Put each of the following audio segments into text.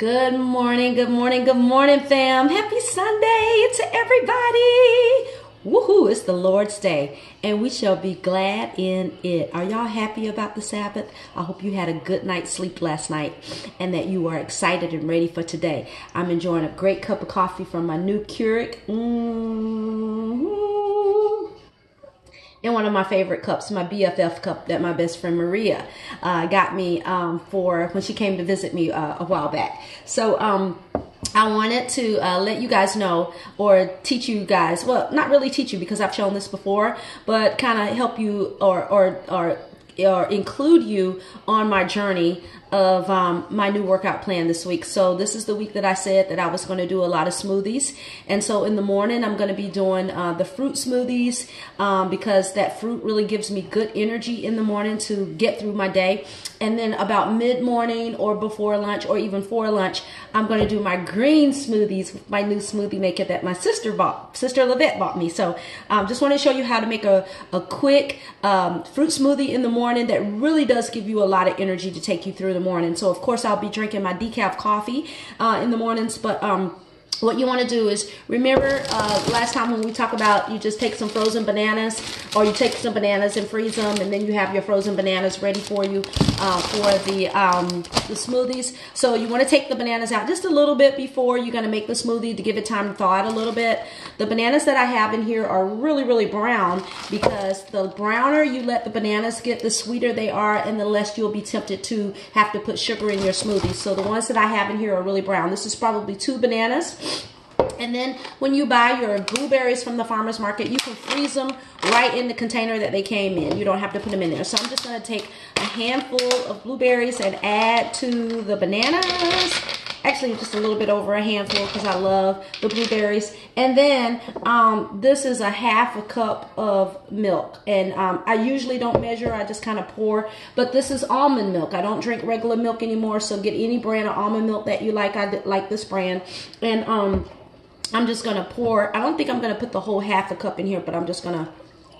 Good morning, good morning, good morning, fam. Happy Sunday to everybody. Woohoo, it's the Lord's Day, and we shall be glad in it. Are y'all happy about the Sabbath? I hope you had a good night's sleep last night and that you are excited and ready for today. I'm enjoying a great cup of coffee from my new Keurig. Mm-hmm. And one of my favorite cups, my BFF cup that my best friend Maria uh, got me um, for when she came to visit me uh, a while back. So, um, I wanted to uh, let you guys know or teach you guys, well, not really teach you because I've shown this before, but kind of help you or, or, or, or include you on my journey of um, my new workout plan this week. So this is the week that I said that I was going to do a lot of smoothies. And so in the morning, I'm going to be doing uh, the fruit smoothies um, because that fruit really gives me good energy in the morning to get through my day. And then about mid morning or before lunch or even for lunch, I'm going to do my green smoothies with my new smoothie maker that my sister bought, Sister Levette bought me. So um, just want to show you how to make a, a quick um, fruit smoothie in the morning that really does give you a lot of energy to take you through the morning. So of course I'll be drinking my decaf coffee uh, in the mornings, but um, what you want to do is remember uh, last time when we talk about you just take some frozen bananas or you take some bananas and freeze them and then you have your frozen bananas ready for you uh, for the um, the smoothies. So you want to take the bananas out just a little bit before you're going to make the smoothie to give it time to thaw out a little bit. The bananas that I have in here are really really brown because the browner you let the bananas get the sweeter they are and the less you'll be tempted to have to put sugar in your smoothie so the ones that I have in here are really brown. This is probably two bananas and then when you buy your blueberries from the farmer's market, you can freeze them right in the container that they came in. You don't have to put them in there. So I'm just going to take a handful of blueberries and add to the bananas. Actually, just a little bit over a handful because I love the blueberries. And then um, this is a half a cup of milk. And um, I usually don't measure. I just kind of pour. But this is almond milk. I don't drink regular milk anymore. So get any brand of almond milk that you like. I like this brand. And... um I'm just going to pour, I don't think I'm going to put the whole half a cup in here, but I'm just going to,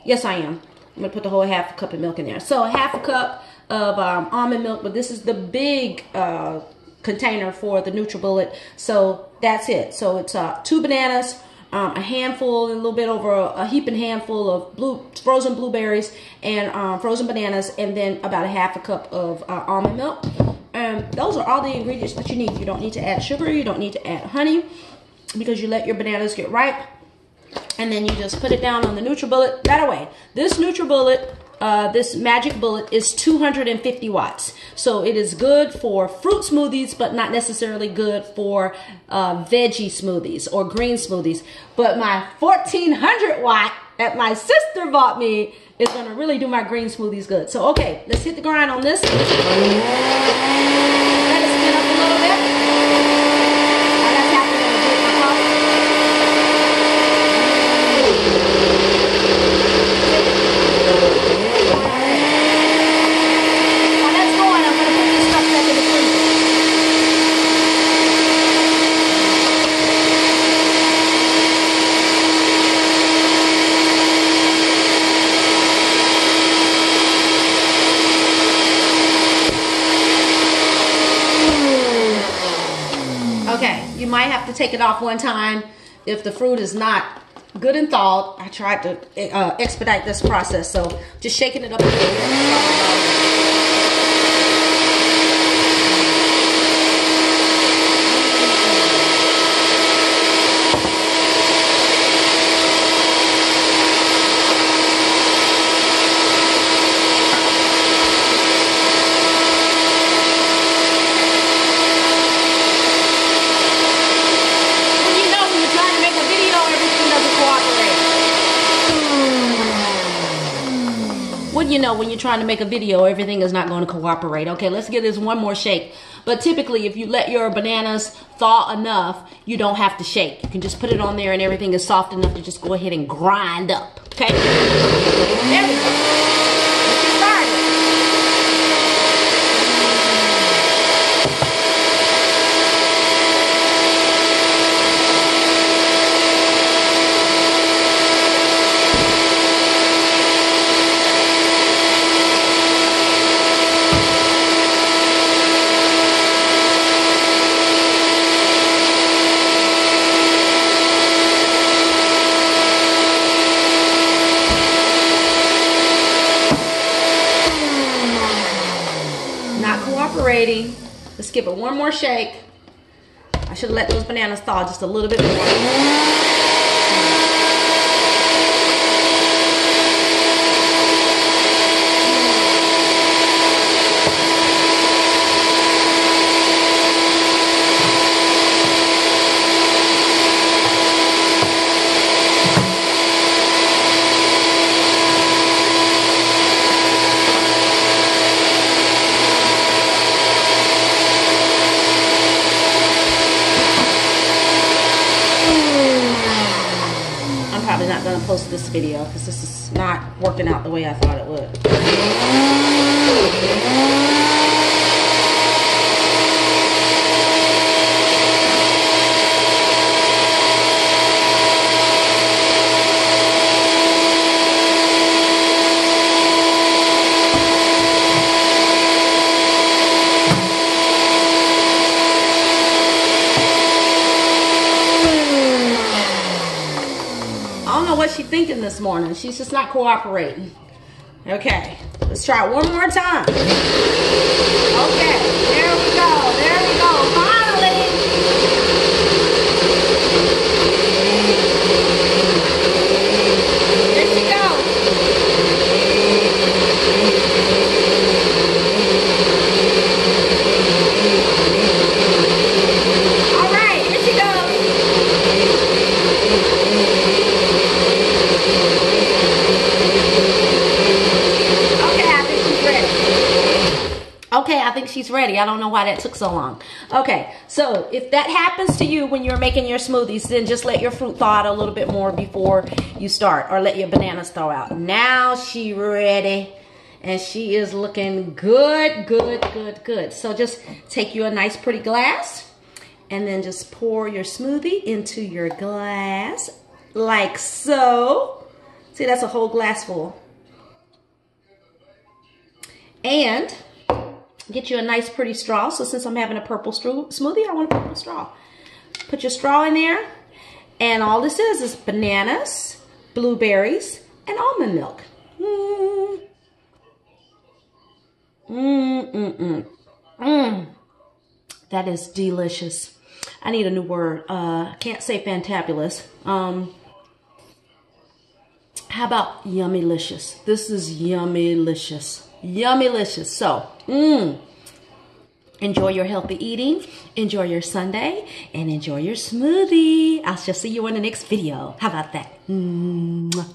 yes I am. I'm going to put the whole half a cup of milk in there. So a half a cup of um, almond milk, but this is the big uh, container for the NutriBullet. So that's it. So it's uh, two bananas, um, a handful, a little bit over a, a heaping handful of blue frozen blueberries and um, frozen bananas, and then about a half a cup of uh, almond milk. And um, those are all the ingredients that you need. You don't need to add sugar. You don't need to add honey because you let your bananas get ripe and then you just put it down on the NutriBullet. That away. This NutriBullet, uh, this magic bullet is 250 watts. So it is good for fruit smoothies, but not necessarily good for uh, veggie smoothies or green smoothies. But my 1400 watt that my sister bought me is gonna really do my green smoothies good. So okay, let's hit the grind on this. might have to take it off one time if the fruit is not good and thawed. I tried to uh, expedite this process, so just shaking it up a little bit. You know when you're trying to make a video, everything is not going to cooperate. Okay, let's give this one more shake. But typically, if you let your bananas thaw enough, you don't have to shake. You can just put it on there and everything is soft enough to just go ahead and grind up. Okay? ready. Let's give it one more shake. I should have let those bananas thaw just a little bit more. I'm gonna post this video because this is not working out the way I thought it would. Thinking this morning. She's just not cooperating. Okay, let's try it one more time. Okay, there we go. There we go. Finally. There she goes. All right, here she goes. Okay, I think she's ready. Okay, I think she's ready. I don't know why that took so long. Okay, so if that happens to you when you're making your smoothies, then just let your fruit thaw out a little bit more before you start, or let your bananas thaw out. Now she ready, and she is looking good, good, good, good. So just take you a nice pretty glass, and then just pour your smoothie into your glass, like so. See, that's a whole glass full. And get you a nice pretty straw. So since I'm having a purple smoothie, I want a purple straw. Put your straw in there. And all this is is bananas, blueberries, and almond milk. Mmm. Mmm, mm, mm. Mmm. That is delicious. I need a new word. Uh, can't say fantabulous. Um, how about yummylicious? This is yummylicious. Yummylicious. So, mmm. Enjoy your healthy eating, enjoy your Sunday, and enjoy your smoothie. I'll just see you in the next video. How about that? Mwah.